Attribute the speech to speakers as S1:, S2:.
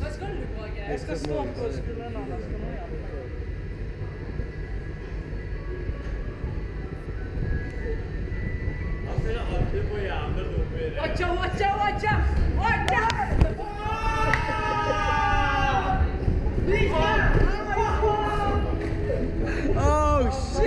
S1: Hva skal du, Brage? Jeg skal stå på skuldrene hans. Han spiller alltid på jævla nummer. Watcha, watcha, watcha! Watcha! Oh, shit!